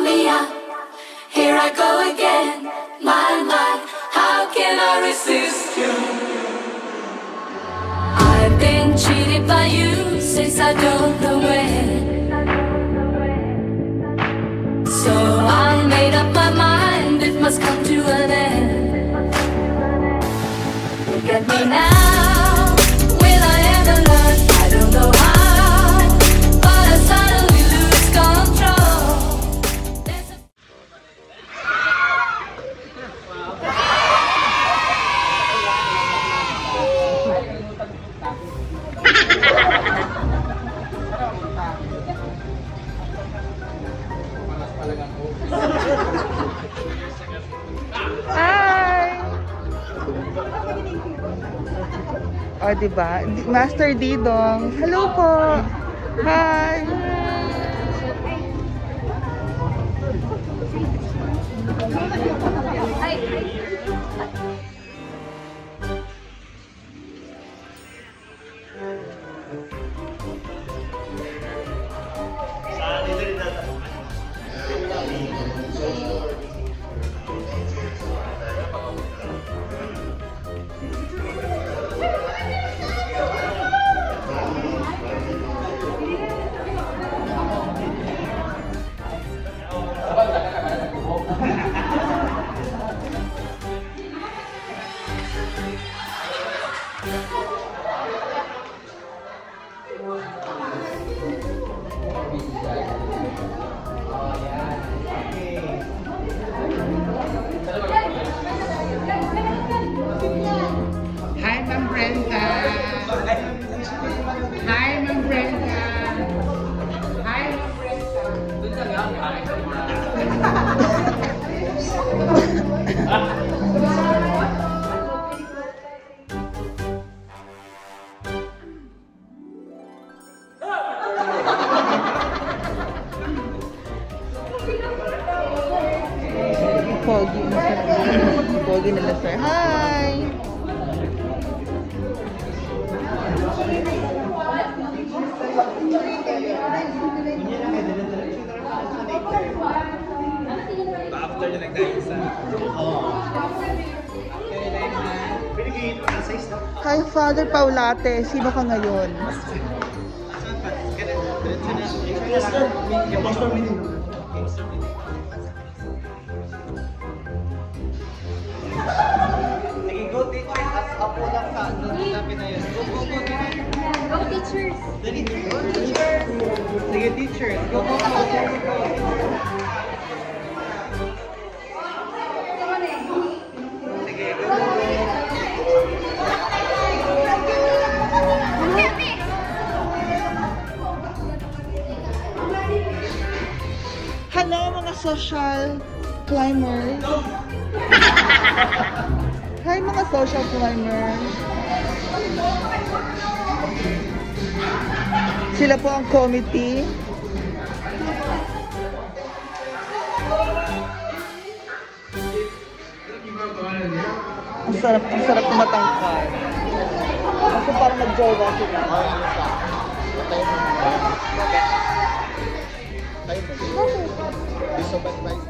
mia, here I go again. My, my, how can I resist you? I've been cheated by you since I don't know O, oh, diba? Di- Master Didong. Hello po! Hi! Hi, Pogi. Pogi nila, sir. Hi! After nyo nagkaisa. Hi, Father Paulate. Sino ka ngayon? Sige, Go, teachers! Go, teachers. Sige, teachers. Go, go, go. Sige, go. Hello, mga social climbers. Hi, mga social climbers. Sila po ang committee. Ang sarap, ang sarap tumatangkay. Kasi parang nag-jowa sila. Sakit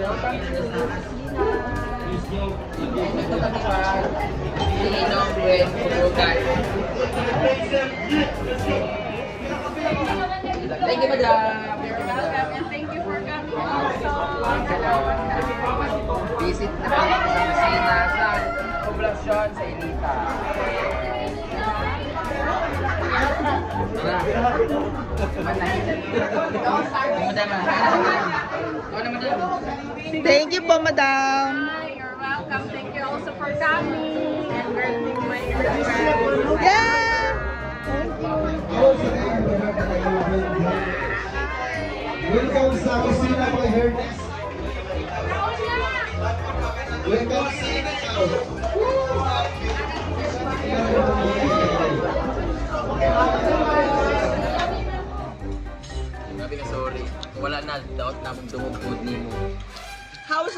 Sinong Gwen Kurugan. Thank you, madam. Very welcome and thank you for coming also. Visit na kami sa kusina sa poblasyon na. Thank you po, madam. You're welcome. Thank you also for coming and greeting my friends.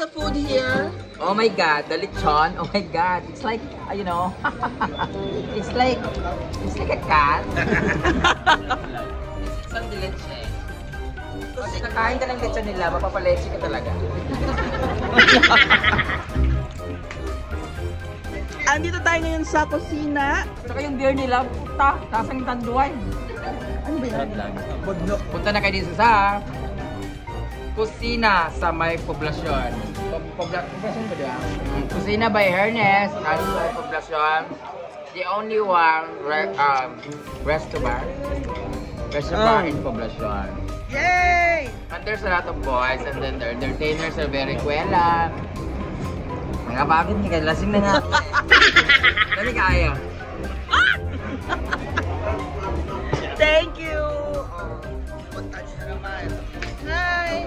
The food here? Oh my God, the lechon. Oh my God, it's like, you know, it's like, it's like a cat. it's on the leche. Kasi kakain ka ng lechon nila, mapapaleche ka talaga. Andito tayo ngayon sa kusina. Saka yung beer nila, puta, tasang tanduay. Ano ba yan? Punta na kayo dito sa Kusina sa may poblasyon. Poblasyon ba? Kusina by Hernes, ang may poblasyon. The only one re um, bar. Resto bar Oh. in poblasyon. Yay! And there's a lot of boys and then the entertainers are very kuwela. Mga bakit ni lasing na nga. Dali kaya. Thank you! Oh. Hi!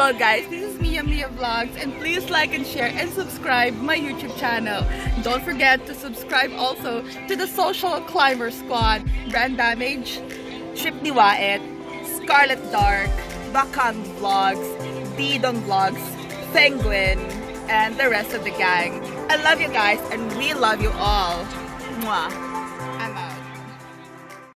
Guys, this is Mia Mia Vlogs and please like and share and subscribe my YouTube channel. Don't forget to subscribe also to the Social Climber Squad, Brand Damage, Trip Niwaet, Scarlet Dark, Bakang Vlogs, Didong Vlogs, Penguin, and the rest of the gang. I love you guys and we love you all. Mwah.